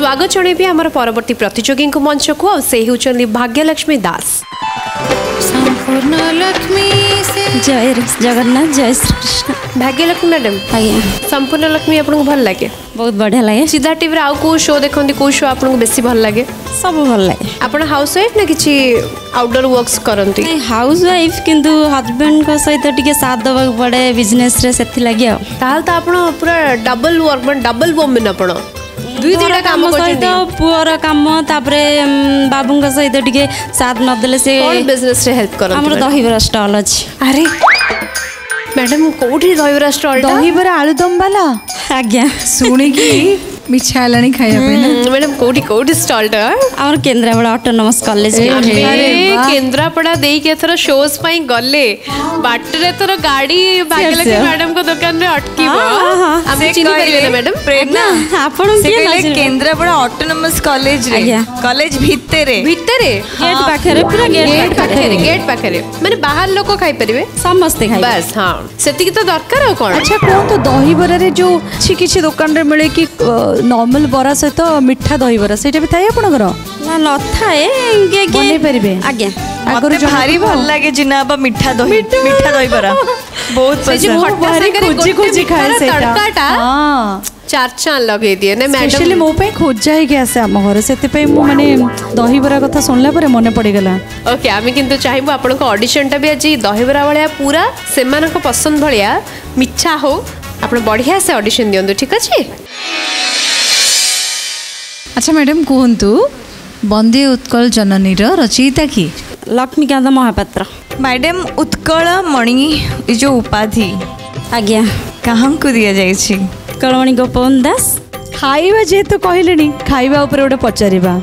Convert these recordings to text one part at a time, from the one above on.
স্বাগত জনাইবি আমার পরবর্তী প্রতিযোগী মঞ্চকু সে হচ্ছেন ভাগ্যলক্ষ্মী দাস জয় জগন্নাথ জয় শ্রীকৃষ্ণ ভাগ্যলক্ষ্মী ম্যাডাম আজ্ঞা সম্পূর্ণ লক্ষ্মী আপনার ভাল লাগে ବହୁତ ବଢ଼ିଆ ଲାଗେ ସିଦ୍ଧା ଟିଭିରେ ଆଉ କେଉଁ ଶୋ ଦେଖନ୍ତି କେଉଁ ଶୋ ଆପଣଙ୍କୁ ବେଶୀ ଭଲ ଲାଗେ ସବୁ ଭଲ ଲାଗେ ଆପଣ ହାଉସ୍ ୱାଇଫ୍ ନା କିଛି ଆଉଟଡୋର ୱାର୍କସ୍ କରନ୍ତି ହାଉସ୍ ୱାଇଫ୍ କିନ୍ତୁ ହଜବେଣ୍ଡଙ୍କ ସହିତ ଟିକେ ସାଥ ଦେବାକୁ ପଡ଼େ ବିଜନେସ୍ରେ ସେଥିଲାଗି ଆଉ ତାହେଲେ ତ ଆପଣ ପୁରା ଡବଲ୍ ୱାର୍କ ମାନେ ଡବଲ୍ ୱମେନ୍ ଆପଣ ଦୁଇ ଦୁଇଟା କାମ ସହିତ ପୁଅର କାମ ତାପରେ ବାବୁଙ୍କ ସହିତ ଟିକେ ସାଥ ନଦେଲେ ସେ ବିଜନେସରେ ହେଲ୍ପ କର ଆମର ଦହିବରା ଷ୍ଟଲ୍ ଅଛି ଆରେ ମ୍ୟାଡ଼ାମ୍ କେଉଁଠି ଦହିବରା ଷ୍ଟଲ୍ ଦହିବରା ଆଳୁଦମ୍ ବାଲା ଆଜ୍ଞା ଶୁଣିକି మిచ్చాలని ఖయాబేనా మేడం కోటి కోటి స్టాల్ట్ అవర్ కేంద్రాపడ ఆటోనమస్ కాలేజ్ అరే కేంద్రాపడ దేకి ఎతర షోస్ పై గల్లే బాటరే ఎతర గాడి భాగ్యలక్ష్మి మేడం కో దుకాన్ రే అట్కిబ ఆమె చిని పరివేనా మేడం ప్రేమనా ଆପଣ କିଏ ଲାଗିଲେ କେନ୍ଦ୍ରାପଡା ଅଟୋନମସ୍ କଲେଜରେ କଲେଜ ଭିତରେ ଭିତରେ ଗେଟ୍ ପାଖରେ ପୁରା ଗେଟ୍ ପାଖରେ ଗେଟ୍ ପାଖରେ ମାନେ ବାହାର ଲୋକ ଖାଇପାରିବେ ସମସ୍ତେ ଖାଇବେ ବାସ୍ ହଁ ସେତିକି ତ ଦରକାର ଆଉ କ'ଣ ଆଚ୍ଛା କୁହନ୍ତୁ ଦହିବରାରେ ଯୋଉ କିଛି କିଛି ଦୋକାନରେ ମିଳେ କି ନର୍ମାଲ ବରା ସହିତ ମିଠା ଦହିବରା ସେଇଟା ବି ଥାଏ ଆପଣଙ୍କର ନା ନଥାଏ ବନେଇ ପାରିବେ ଆଜ୍ଞା ଆଗରୁ ଭାରି ଭଲ ଲାଗେ ଜିନା ବା ମିଠା ଦହି ମିଠା ଦହିବରା ବହୁତ ଖୋଜି ଖୋଜି ଖାଏ ସେଇଟା ଚାର ଚାନ୍ଦ ଲଗେଇ ଦିଏ ନା ସ୍ପେଶାଲି ମୋ ପାଇଁ ଖୋଜା ହେଇକି ଆସେ ଆମ ଘରେ ସେଥିପାଇଁ ମୁଁ ମାନେ ଦହିବରା କଥା ଶୁଣିଲା ପରେ ମନେ ପଡ଼ିଗଲା ଓକେ ଆମେ କିନ୍ତୁ ଚାହିଁବୁ ଆପଣଙ୍କ ଅଡିସନଟା ବି ଆଜି ଦହିବରା ଭଳିଆ ପୁରା ସେମାନଙ୍କ ପସନ୍ଦ ଭଳିଆ ମିଠା ହଉ ଆପଣ ବଢ଼ିଆ ସେ ଅଡିସନ ଦିଅନ୍ତୁ ଠିକ୍ ଅଛି আচ্ছা ম্যাডাম কুহন্তু বন্দে উৎকল জননীর রচয়িতা কি লক্ষ্মীকান্ত মহাপাত্র ম্যাডাম উৎকল মণি এই যে উপাধি আজ্ঞা কাহকু দিয়া যাইছি উৎকলমণি গোপবন দাস ଖାଇବା ଯେହେତୁ କହିଲେଣି ଖାଇବା ଉପରେ ଗୋଟେ ପଚାରିବା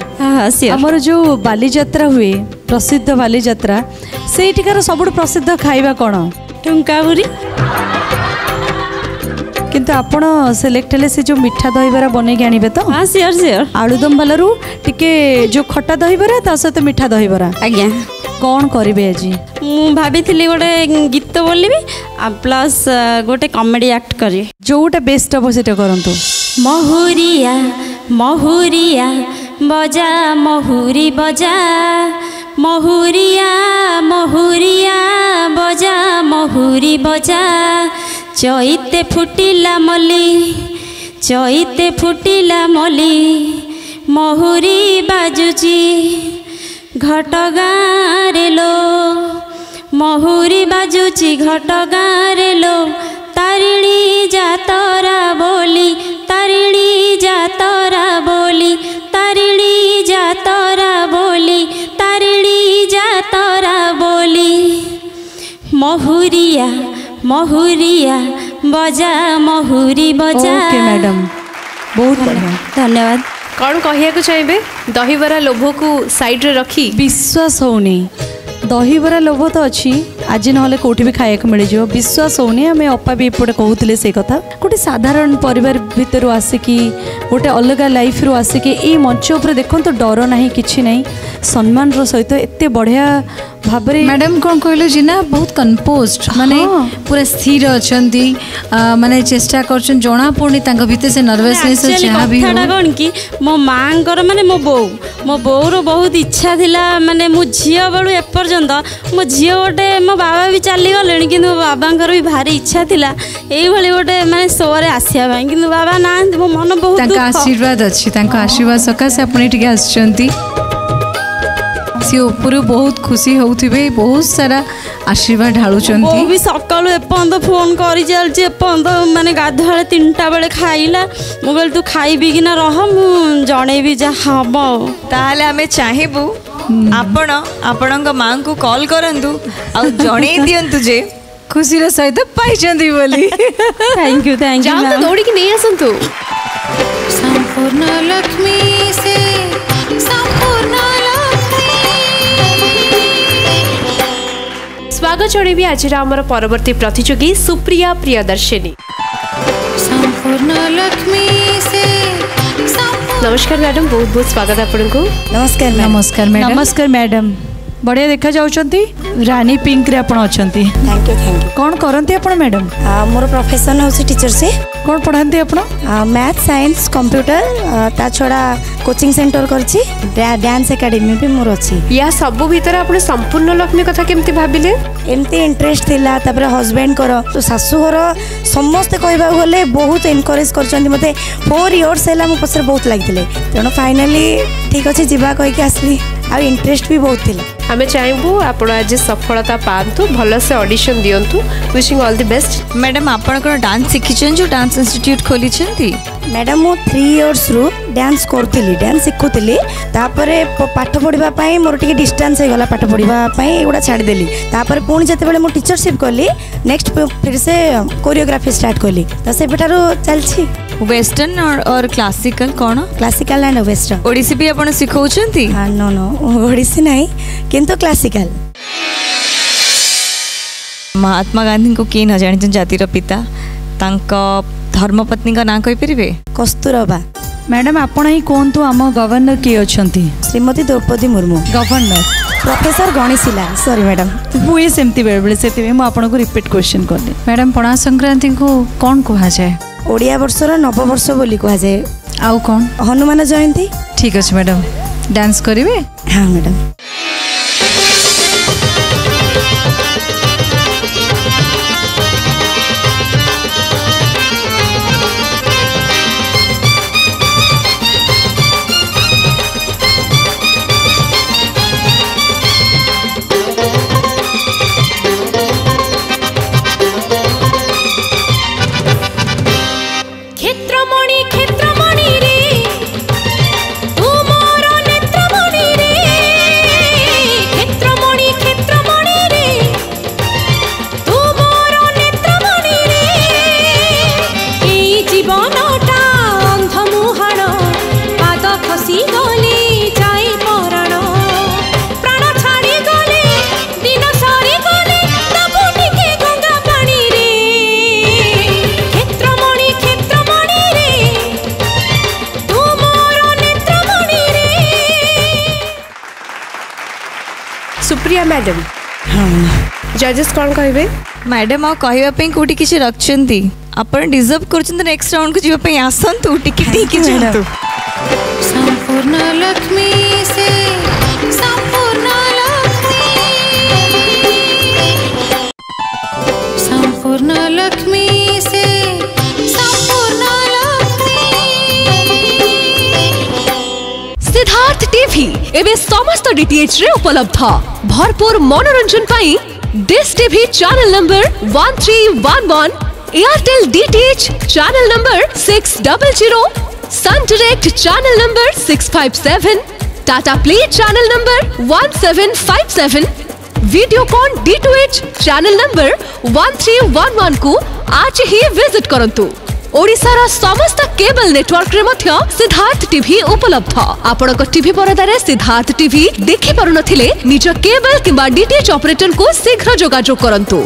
ଆମର ଯେଉଁ ବାଲିଯାତ୍ରା ହୁଏ ପ୍ରସିଦ୍ଧ ବାଲିଯାତ୍ରା ସେଇଠିକାର ସବୁଠୁ ପ୍ରସିଦ୍ଧ ଖାଇବା କ'ଣ টুঙ্কা ପୁରୀ কিন্তু আপন সিলেক্ট হলে সে যে মিঠা দহিবরা বনাইকি আনিবে তো হ্যাঁ সিওর সিওর আলুদম ভালরু টিকে যে খটা দহিবরা তা সহিত মিঠা দহিবরা আজ্ঞা কোন করিবে আজি ମୁଁ ଭାବିଥିଲି ଗୋଟେ ଗୀତ ବୋଲିବି ଆଉ ପ୍ଲସ୍ ଗୋଟେ କମେଡ଼ି ଆକ୍ଟ କରିବି ଯେଉଁଟା ବେଷ୍ଟ ହେବ ସେଇଟା କରନ୍ତୁ ମହୁରିଆ ମହୁରିଆ ବଜା ମହୁରି ବଜା ମହୁରିଆ ମହୁରିଆ ବଜା ମହୁରି ବଜା চৈতে ফুটিলা মলি চৈতে ফুটিলা মলি মহুরি বাজুচি ঘট গাঁরে লো মহুরি বাজুচি ঘট গাঁরে লো महुरिया बजा महुरी बजा ओके मैडम बहुत बढ़िया धन्यवाद कौन कहवाक चाहिए दहीबरा लोभ को सैड्रे रखी विश्वास होनी দহিবরা লোভ তো অছি আজ নহলে কোটি বি খাইয়াক মিলিযোগ বিশ্বাস হোনি আমি অপা বি এপটে কহুলে সেই কথা গোটে সাধারণ পরিবার ভিতর আসিকি গোটে অলগা লাইফ্রু আসিকি এই মঞ্চ উপরে দেখুন ডর না কিছু না সম্মানর সহিত এত বড়িয়া भाबरे मैडम कौन कहल जीना बहुत कंपोज माने हाँ। पूरा स्थिर अच्छा माने चेष्टा कर जना पड़नी भितर से नर्वसनेस कौन कि मो माँ मानते मो बो मो बोर बहुत इच्छा था मानने मो झी बलू एपर्तंत मो झी गोटे मो बाबा भी चलीगले कि बाबा भी भारी इच्छा था यही गोटे मानते शो आसापाई कि बाबा ना मो मन बहुत आशीर्वाद अच्छी आशीर्वाद सकाश आपच्च सी उपरू बहुत खुशी हो बहुत सारा आशीर्वाद ढाळुचंती भी सकाल एपर्त फोन कर चलची एपंत माने गाधाळे 3टा बेले खाइला मुझे तू खाइबी कि ना रह मु जणेबी जा हबो ताले आमे चाहिबु आपण आपणक मांकू कॉल करंतु आ जणे दियंतु जे खुशी सहित पाइचंती बोली थैंक यू थैंक यू दौड़ी नहीं आसतु संपूर्ण लक्ष्मी ସ୍ୱାଗତ ଜଣାଇବି ଆଜିର ଆମର ପରବର୍ତ୍ତୀ ପ୍ରତିଯୋଗୀ ସୁପ୍ରିୟା ପ୍ରିୟଦର୍ଶିନୀ ନମସ୍କାର ମ୍ୟାଡ଼ାମ୍ ବହୁତ ବହୁତ ସ୍ୱାଗତ ଆପଣଙ୍କୁ ନମସ୍କାର ନମସ୍କାର ନମସ୍କାର ମ୍ୟାଡ଼ାମ୍ ବଢ଼ିଆ ଦେଖାଯାଉଛନ୍ତି ରାନୀ ପିଙ୍କରେ ଆପଣ ଅଛନ୍ତି ଥ୍ୟାଙ୍କ ୟୁ ଥ୍ୟାଙ୍କ ୟୁ କ'ଣ କରନ୍ତି ଆପଣ ମ୍ୟାଡ଼ାମ୍ ମୋର ପ୍ରଫେସନ୍ ହେଉଛି ଟିଚର୍ ସେ କ'ଣ ପଢ଼ାନ୍ତି ଆପଣ ମ୍ୟାଥ୍ ସାଇନ୍ସ କମ୍ପ୍ୟୁଟର ତା ଛଡ଼ା କୋଚିଂ ସେଣ୍ଟର କରିଛି ଡ୍ୟାନ୍ସ ଏକାଡେମୀ ବି ମୋର ଅଛି ୟା ସବୁ ଭିତରେ ଆପଣ ସମ୍ପୂର୍ଣ୍ଣ ଲକ୍ଷ୍ମୀ କଥା କେମିତି ଭାବିଲେ ଏମିତି ଇଣ୍ଟରେଷ୍ଟ ଥିଲା ତାପରେ ହଜବେଣ୍ଡଙ୍କର ତ ଶାଶୁଘର ସମସ୍ତେ କହିବାକୁ ଗଲେ ବହୁତ ଏନକରେଜ କରିଛନ୍ତି ମୋତେ ଫୋର୍ ଇୟର୍ସ ହେଲା ମୋ ପଛରେ ବହୁତ ଲାଗିଥିଲେ ତେଣୁ ଫାଇନାଲି ଠିକ୍ ଅଛି ଯିବା କହିକି ଆସିଲି ଆଉ ଇଣ୍ଟରେଷ୍ଟ ବି ବହୁତ ଥିଲା आम चाहबू आप आज सफलता पातु भल से audition दिंतु wishing all the best madam आप डांस शिखी जो डांस इन्यूट खोली मैडम मु थ्री इयर्स रु डांस करी डांस शिखुली पाठ पढ़ाई मोर टे डिस्टान्स होगा पाठ पढ़ाई एगुड़ा छाड़देली पुणी जिते मुझे टीचरशिप कली नेक्स्ट फिर से कोरियोग्राफी स्टार्ट कली तो से चलती वेस्टर्न और, और क्लासिकल कौन क्लासिकल एंड वेस्टर्न ओडिसी भी आप शिखा हाँ नो नो ओडिसी ना किंतु क्लासिकल महात्मा गांधी को किए न जानी जातिर पिता धर्मपत्नी ना कहींपर कस्तूरबा मैडम आप ही कहतु आम गवर्नर किए अच्छा श्रीमती द्रौपदी मुर्मू गवर्नर प्रफेसर गणेशिला सरी मैडम हुए सेमती बेले बेले से आपको रिपीट क्वेश्चन कली मैडम पणा संक्रांति को कौन कहुए ओडिया बर्षर नववर्ष बोली कहुए आउ कौन हनुमान जयंती ठीक अच्छे मैडम डांस करेंगे हाँ मैडम ମ୍ୟାଡ଼ାମ୍ ଜଜେସ୍ କ'ଣ କହିବେ ମ୍ୟାଡ଼ାମ୍ ଆଉ କହିବା ପାଇଁ କେଉଁଠି କିଛି ରଖିଛନ୍ତି ଆପଣ ଡିଜର୍ଭ କରୁଛନ୍ତି ନେକ୍ସଟ ରାଉଣ୍ଡକୁ ଯିବା ପାଇଁ ଆସନ୍ତୁ ଟିକେ ଟିକେ ଯାଆନ୍ତୁ ସମ୍ପୂର୍ଣ୍ଣ ଲକ୍ଷ୍ମୀ ସେ ସମ୍ପୂର୍ଣ୍ଣ ଲକ୍ଷ୍ମୀ ସମ୍ପୂର୍ଣ୍ଣ ଲକ୍ଷ୍ମୀ টিভি এবে সমস্ত ডিটিএচ রে উপলব্ধ ভরপুর মনোরঞ্জন পাই dish TV channel number 1311 Airtel DTH channel number 600 Sun Direct channel number 657, Tata Play channel number 1757, Videocon D to H channel number 1311 को आज ही विजिट करंतु ওড়িশার সমস্ত কেবল নেটওয়ার্করে মধ্যে সিদ্ধার্থ টিভি উপলব্ধ আপনার টিভি পরদার সিদ্ধার্থ টিভি দেখি পারুনথিলে নিজ কেবল কিংবা ডিটিএচ অপারেটরଙ୍କୁ শীঘ্র যোগাযোগ করন্তু